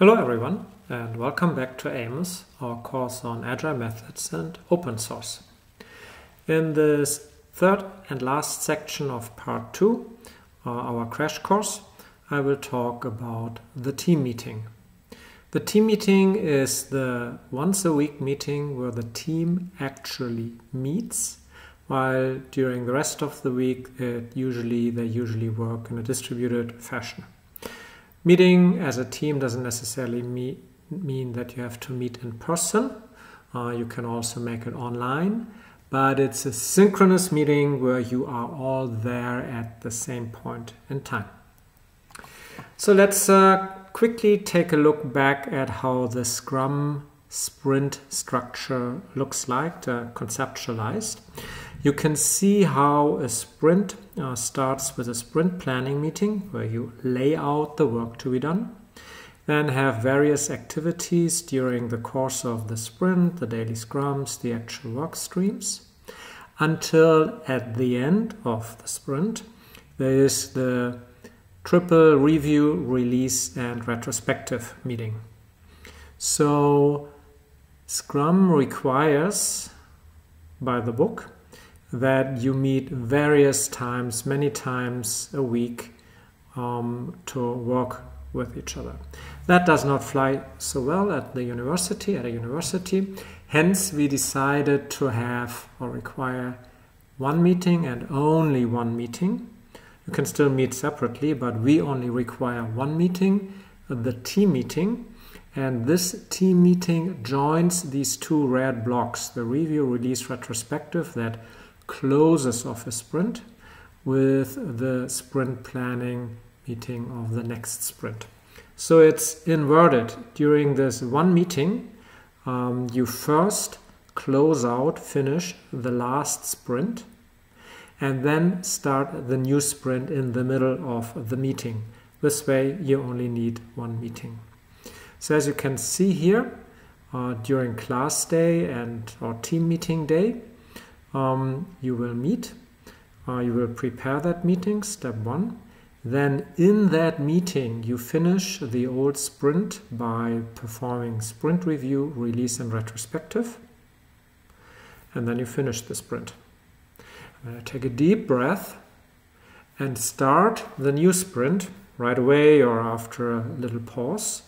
Hello everyone and welcome back to Amos, our course on agile methods and open source. In this third and last section of part 2, uh, our crash course, I will talk about the team meeting. The team meeting is the once a week meeting where the team actually meets while during the rest of the week it usually they usually work in a distributed fashion. Meeting as a team doesn't necessarily meet, mean that you have to meet in person. Uh, you can also make it online, but it's a synchronous meeting where you are all there at the same point in time. So let's uh, quickly take a look back at how the Scrum sprint structure looks like, uh, conceptualized. You can see how a sprint uh, starts with a sprint planning meeting where you lay out the work to be done, then have various activities during the course of the sprint, the daily scrums, the actual work streams, until at the end of the sprint there is the triple review, release, and retrospective meeting. So Scrum requires by the book that you meet various times, many times a week um, to work with each other. That does not fly so well at the university, at a university. Hence, we decided to have or require one meeting and only one meeting. You can still meet separately, but we only require one meeting, the team meeting. And this team meeting joins these two red blocks, the review, release, retrospective that closes off a sprint with the sprint planning meeting of the next sprint. So it's inverted. During this one meeting, um, you first close out, finish the last sprint, and then start the new sprint in the middle of the meeting. This way, you only need one meeting. So as you can see here, uh, during class day and or team meeting day, um, you will meet. Uh, you will prepare that meeting, step one. Then in that meeting, you finish the old sprint by performing sprint review, release, and retrospective. And then you finish the sprint. Uh, take a deep breath and start the new sprint right away or after a little pause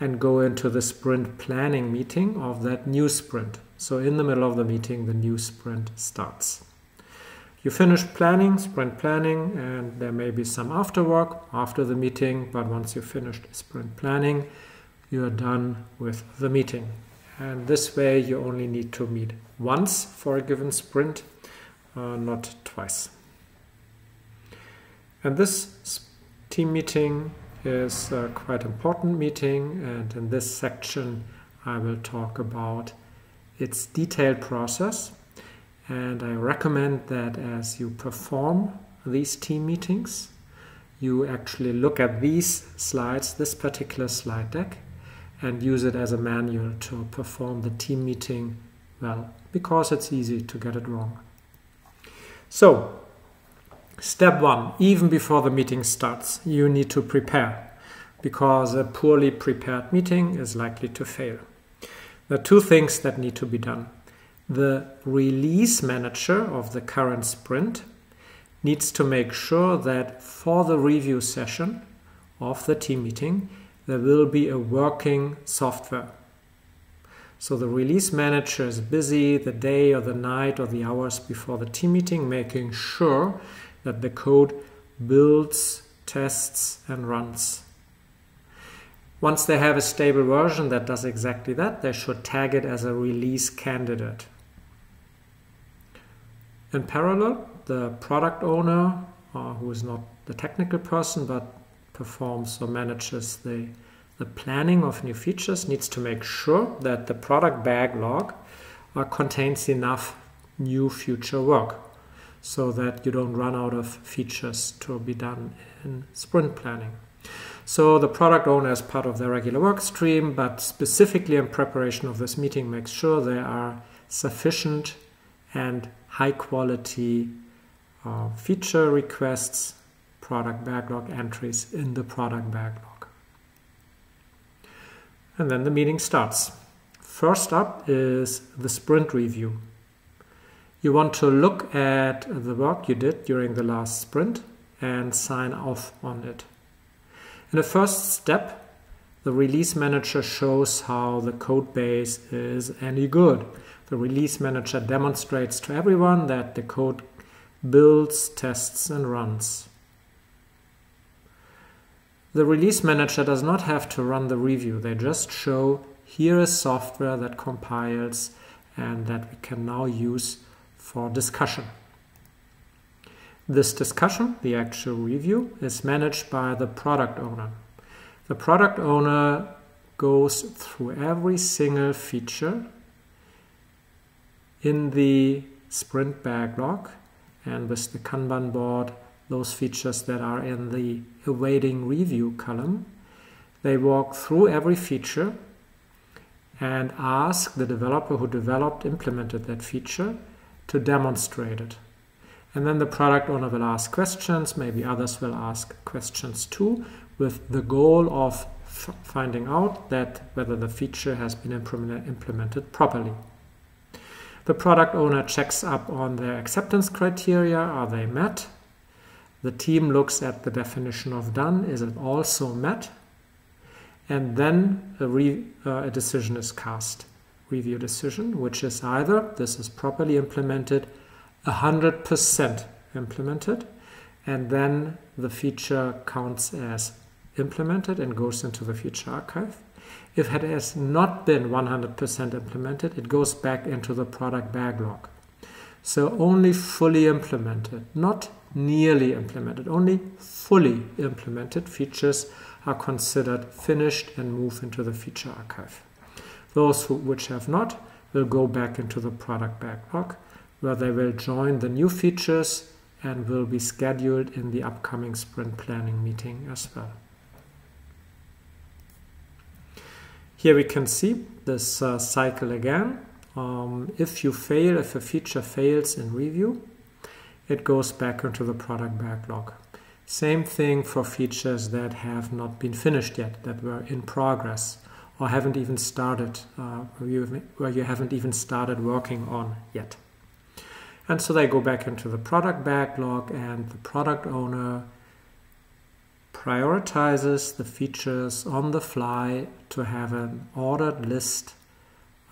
and go into the sprint planning meeting of that new sprint. So in the middle of the meeting, the new sprint starts. You finish planning, sprint planning, and there may be some after work after the meeting, but once you finished sprint planning, you are done with the meeting. And this way you only need to meet once for a given sprint, uh, not twice. And this team meeting is a quite important meeting, and in this section I will talk about its detailed process. And I recommend that as you perform these team meetings, you actually look at these slides, this particular slide deck, and use it as a manual to perform the team meeting well, because it's easy to get it wrong. So, step one, even before the meeting starts, you need to prepare, because a poorly prepared meeting is likely to fail. There are two things that need to be done. The release manager of the current sprint needs to make sure that for the review session of the team meeting, there will be a working software. So the release manager is busy the day or the night or the hours before the team meeting, making sure that the code builds, tests, and runs. Once they have a stable version that does exactly that, they should tag it as a release candidate. In parallel, the product owner, uh, who is not the technical person but performs or manages the, the planning of new features, needs to make sure that the product backlog uh, contains enough new future work so that you don't run out of features to be done in sprint planning. So the product owner is part of the regular work stream, but specifically in preparation of this meeting makes sure there are sufficient and high quality uh, feature requests, product backlog entries in the product backlog. And then the meeting starts. First up is the sprint review. You want to look at the work you did during the last sprint and sign off on it. In the first step, the release manager shows how the code base is any good. The release manager demonstrates to everyone that the code builds, tests, and runs. The release manager does not have to run the review. They just show here is software that compiles and that we can now use for discussion. This discussion, the actual review, is managed by the product owner. The product owner goes through every single feature in the sprint backlog and with the Kanban board, those features that are in the awaiting review column. They walk through every feature and ask the developer who developed, implemented that feature to demonstrate it. And then the product owner will ask questions, maybe others will ask questions too, with the goal of finding out that whether the feature has been implemented properly. The product owner checks up on their acceptance criteria. Are they met? The team looks at the definition of done. Is it also met? And then a, re, uh, a decision is cast. Review decision, which is either this is properly implemented, 100% implemented, and then the feature counts as implemented and goes into the feature archive. If it has not been 100% implemented, it goes back into the product backlog. So only fully implemented, not nearly implemented, only fully implemented features are considered finished and move into the feature archive. Those who, which have not will go back into the product backlog where they will join the new features and will be scheduled in the upcoming sprint planning meeting as well. Here we can see this uh, cycle again. Um, if you fail, if a feature fails in review, it goes back into the product backlog. Same thing for features that have not been finished yet, that were in progress or haven't even started, uh, where, you, where you haven't even started working on yet. And so they go back into the product backlog and the product owner prioritizes the features on the fly to have an ordered list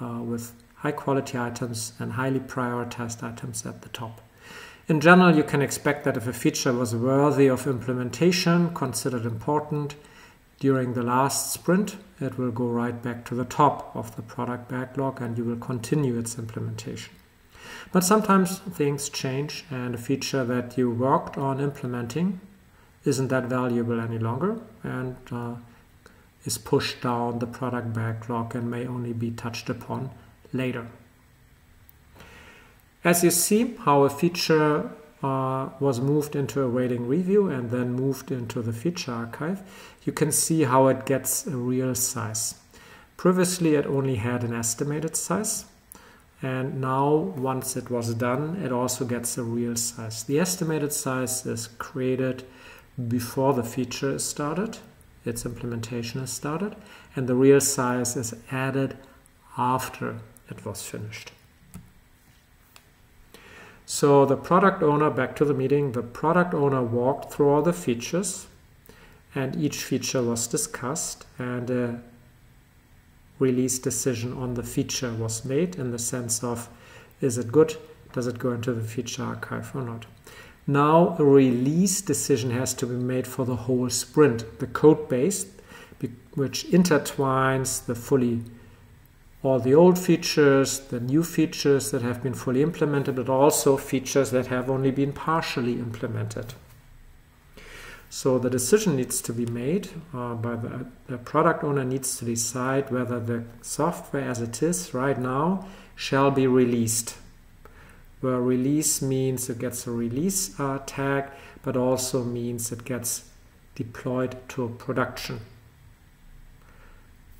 uh, with high quality items and highly prioritized items at the top. In general, you can expect that if a feature was worthy of implementation, considered important, during the last sprint, it will go right back to the top of the product backlog and you will continue its implementation. But sometimes things change and a feature that you worked on implementing isn't that valuable any longer and uh, is pushed down the product backlog and may only be touched upon later. As you see how a feature uh, was moved into a waiting review and then moved into the feature archive, you can see how it gets a real size. Previously it only had an estimated size and now once it was done it also gets a real size. The estimated size is created before the feature is started, its implementation is started, and the real size is added after it was finished. So the product owner, back to the meeting, the product owner walked through all the features and each feature was discussed and a release decision on the feature was made in the sense of is it good, does it go into the feature archive or not. Now a release decision has to be made for the whole sprint, the code base, which intertwines the fully all the old features, the new features that have been fully implemented, but also features that have only been partially implemented. So the decision needs to be made uh, by the, the product owner needs to decide whether the software as it is right now shall be released where release means it gets a release uh, tag, but also means it gets deployed to production.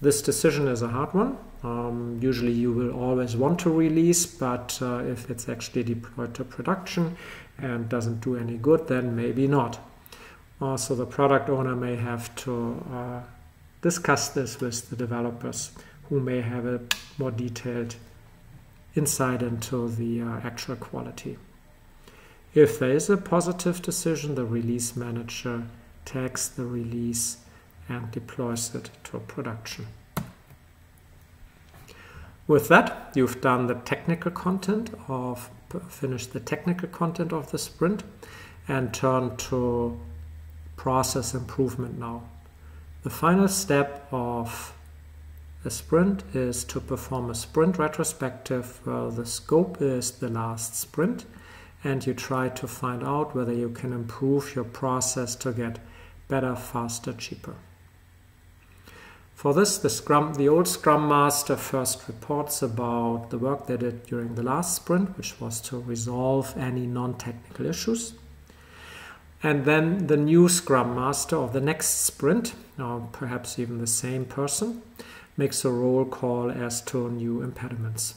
This decision is a hard one. Um, usually you will always want to release, but uh, if it's actually deployed to production and doesn't do any good, then maybe not. Also, the product owner may have to uh, discuss this with the developers who may have a more detailed insight into the uh, actual quality. If there is a positive decision, the release manager tags the release and deploys it to production. With that, you've done the technical content of, finished the technical content of the sprint and turn to process improvement now. The final step of a sprint is to perform a sprint retrospective where the scope is the last sprint and you try to find out whether you can improve your process to get better, faster, cheaper. For this, the Scrum, the old Scrum Master first reports about the work they did during the last sprint, which was to resolve any non-technical issues. And then the new Scrum Master of the next sprint, or perhaps even the same person, makes a roll call as to new impediments.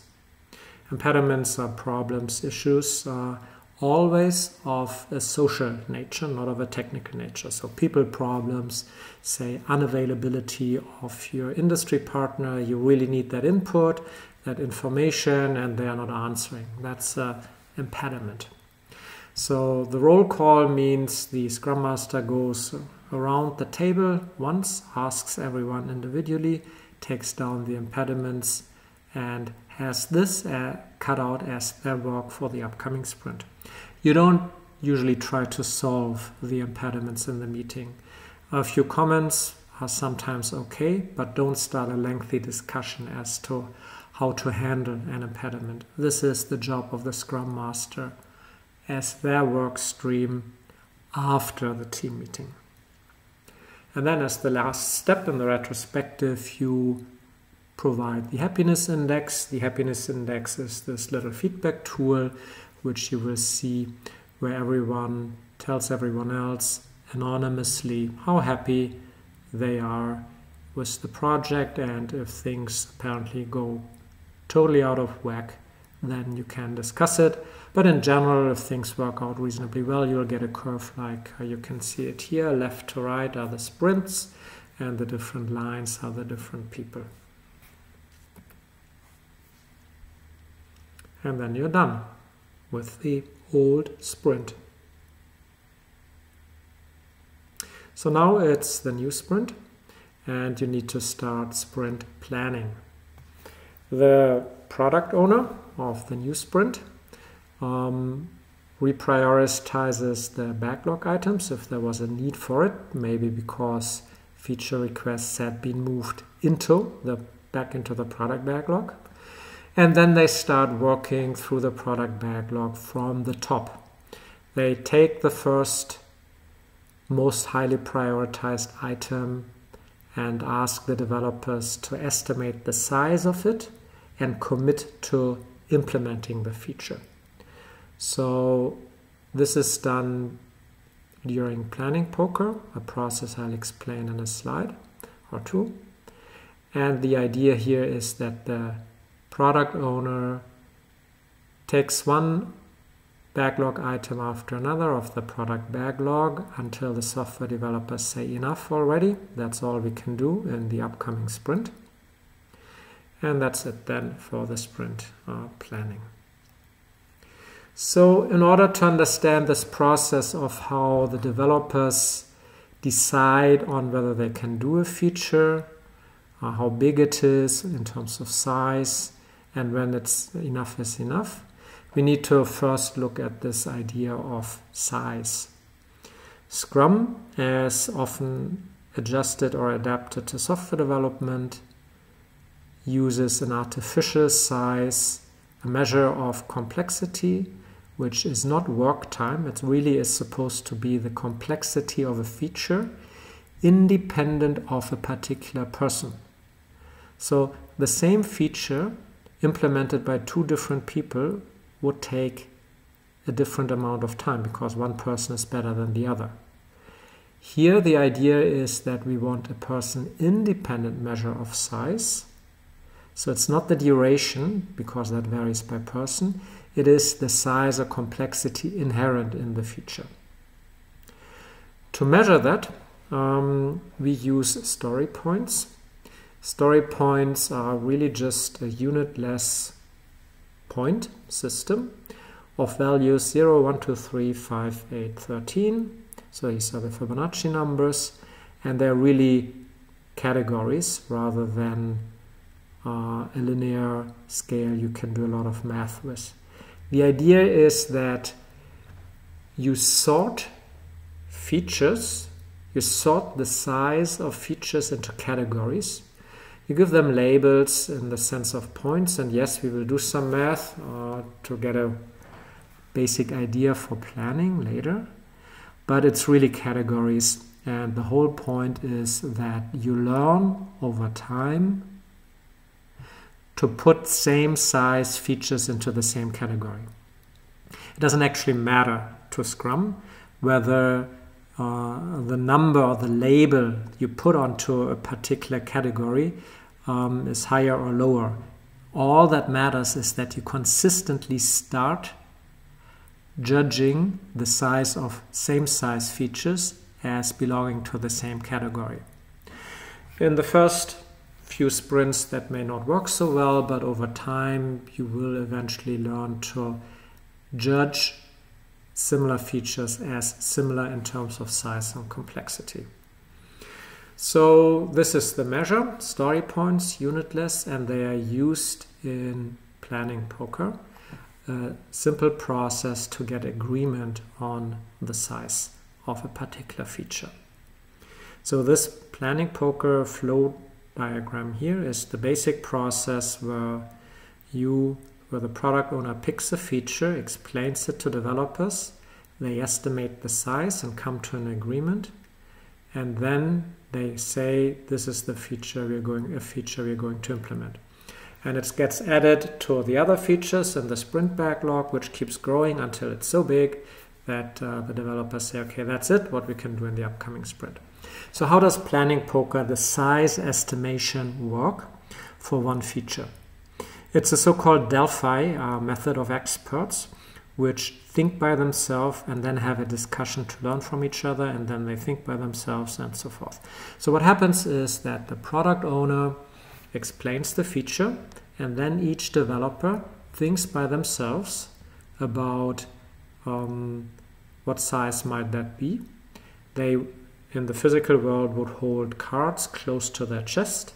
Impediments are problems, issues, are always of a social nature, not of a technical nature. So people problems, say unavailability of your industry partner, you really need that input, that information, and they are not answering. That's an impediment. So the roll call means the Scrum Master goes around the table once, asks everyone individually, takes down the impediments, and has this uh, cut out as their work for the upcoming sprint. You don't usually try to solve the impediments in the meeting. A few comments are sometimes okay, but don't start a lengthy discussion as to how to handle an impediment. This is the job of the Scrum Master as their work stream after the team meeting. And then, as the last step in the retrospective, you provide the happiness index. The happiness index is this little feedback tool which you will see where everyone tells everyone else anonymously how happy they are with the project and if things apparently go totally out of whack then you can discuss it but in general if things work out reasonably well you'll get a curve like uh, you can see it here left to right are the sprints and the different lines are the different people and then you're done with the old sprint. So now it's the new sprint and you need to start sprint planning. The product owner of the new sprint um, reprioritizes the backlog items if there was a need for it, maybe because feature requests had been moved into the back into the product backlog. And then they start working through the product backlog from the top. They take the first most highly prioritized item and ask the developers to estimate the size of it and commit to implementing the feature. So this is done during planning poker, a process I'll explain in a slide or two. And the idea here is that the product owner takes one backlog item after another of the product backlog until the software developers say enough already. That's all we can do in the upcoming sprint. And that's it then for the sprint uh, planning. So in order to understand this process of how the developers decide on whether they can do a feature, uh, how big it is in terms of size, and when it's enough is enough, we need to first look at this idea of size. Scrum, as often adjusted or adapted to software development, uses an artificial size, a measure of complexity, which is not work time. It really is supposed to be the complexity of a feature independent of a particular person. So the same feature implemented by two different people would take a different amount of time because one person is better than the other. Here, the idea is that we want a person independent measure of size. So it's not the duration, because that varies by person, it is the size or complexity inherent in the feature. To measure that, um, we use story points. Story points are really just a unitless point system of values 0, 1, 2, 3, 5, 8, 13. So these are the Fibonacci numbers, and they're really categories rather than uh, a linear scale you can do a lot of math with. The idea is that you sort features, you sort the size of features into categories. You give them labels in the sense of points, and yes, we will do some math uh, to get a basic idea for planning later, but it's really categories. And the whole point is that you learn over time to put same size features into the same category. It doesn't actually matter to Scrum whether uh, the number or the label you put onto a particular category um, is higher or lower. All that matters is that you consistently start judging the size of same size features as belonging to the same category. In the first few sprints that may not work so well, but over time you will eventually learn to judge similar features as similar in terms of size and complexity. So this is the measure, story points, unitless, and they are used in planning poker. A simple process to get agreement on the size of a particular feature. So this planning poker flow diagram here is the basic process where you where the product owner picks a feature, explains it to developers, they estimate the size and come to an agreement, and then they say this is the feature we're going a feature we're going to implement. And it gets added to the other features in the sprint backlog, which keeps growing until it's so big that uh, the developers say, okay, that's it, what we can do in the upcoming sprint. So how does planning poker, the size estimation work for one feature? It's a so-called Delphi uh, method of experts, which think by themselves and then have a discussion to learn from each other, and then they think by themselves and so forth. So what happens is that the product owner explains the feature, and then each developer thinks by themselves about um, what size might that be. They in the physical world would hold cards close to their chest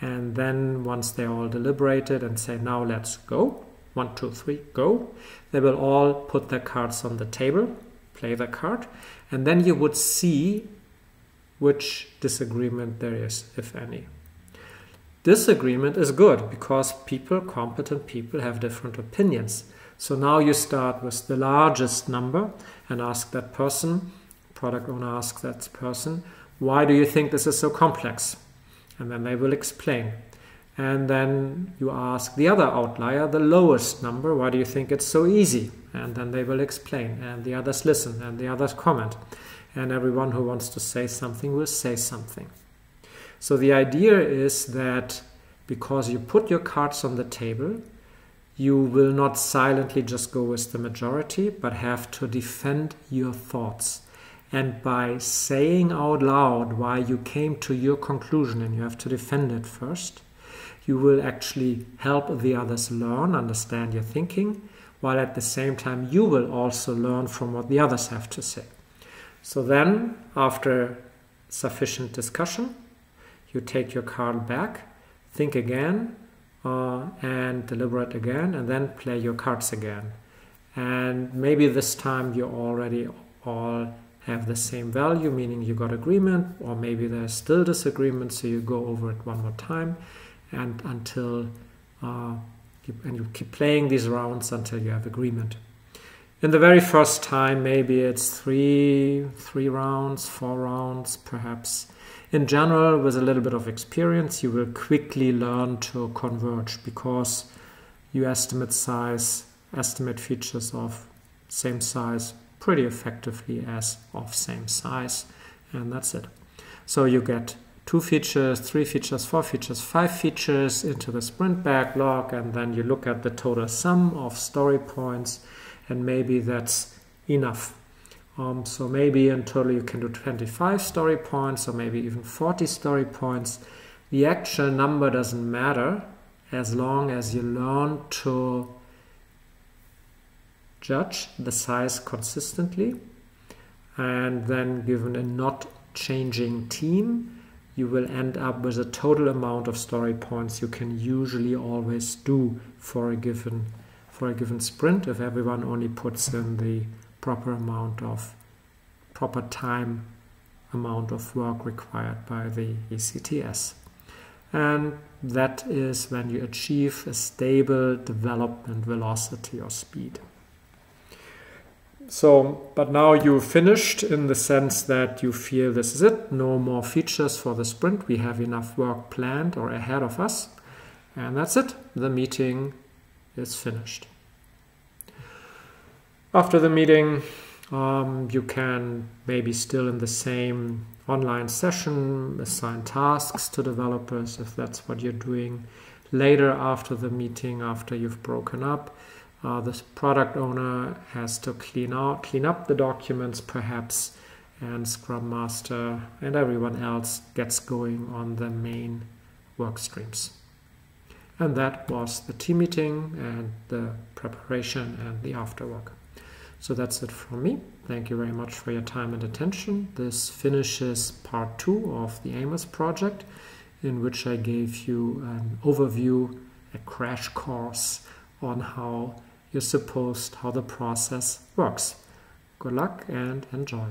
and then once they're all deliberated and say now let's go. One two three go they will all put their cards on the table play the card and then you would see which disagreement there is if any. Disagreement is good because people competent people have different opinions. So now you start with the largest number and ask that person product owner asks that person, why do you think this is so complex? And then they will explain. And then you ask the other outlier, the lowest number, why do you think it's so easy? And then they will explain. And the others listen and the others comment. And everyone who wants to say something will say something. So the idea is that because you put your cards on the table, you will not silently just go with the majority, but have to defend your thoughts and by saying out loud why you came to your conclusion and you have to defend it first, you will actually help the others learn, understand your thinking, while at the same time you will also learn from what the others have to say. So then, after sufficient discussion, you take your card back, think again, uh, and deliberate again, and then play your cards again. And maybe this time you're already all have the same value, meaning you got agreement, or maybe there's still disagreement, so you go over it one more time, and until uh, and you keep playing these rounds until you have agreement. In the very first time, maybe it's three, three rounds, four rounds, perhaps. In general, with a little bit of experience, you will quickly learn to converge because you estimate size, estimate features of same size pretty effectively as of same size and that's it. So you get two features, three features, four features, five features into the sprint backlog and then you look at the total sum of story points and maybe that's enough. Um, so maybe in total you can do 25 story points or maybe even 40 story points. The actual number doesn't matter as long as you learn to judge the size consistently and then given a not changing team you will end up with a total amount of story points you can usually always do for a given for a given sprint if everyone only puts in the proper amount of proper time amount of work required by the ECTS. And that is when you achieve a stable development velocity or speed. So, but now you finished in the sense that you feel this is it, no more features for the sprint. We have enough work planned or ahead of us. And that's it. The meeting is finished. After the meeting, um, you can maybe still in the same online session assign tasks to developers if that's what you're doing. Later, after the meeting, after you've broken up, uh, the product owner has to clean out, clean up the documents perhaps, and Scrum Master and everyone else gets going on the main work streams. And that was the team meeting and the preparation and the after work. So that's it from me. Thank you very much for your time and attention. This finishes part two of the Amos project, in which I gave you an overview, a crash course on how you're supposed, how the process works. Good luck and enjoy.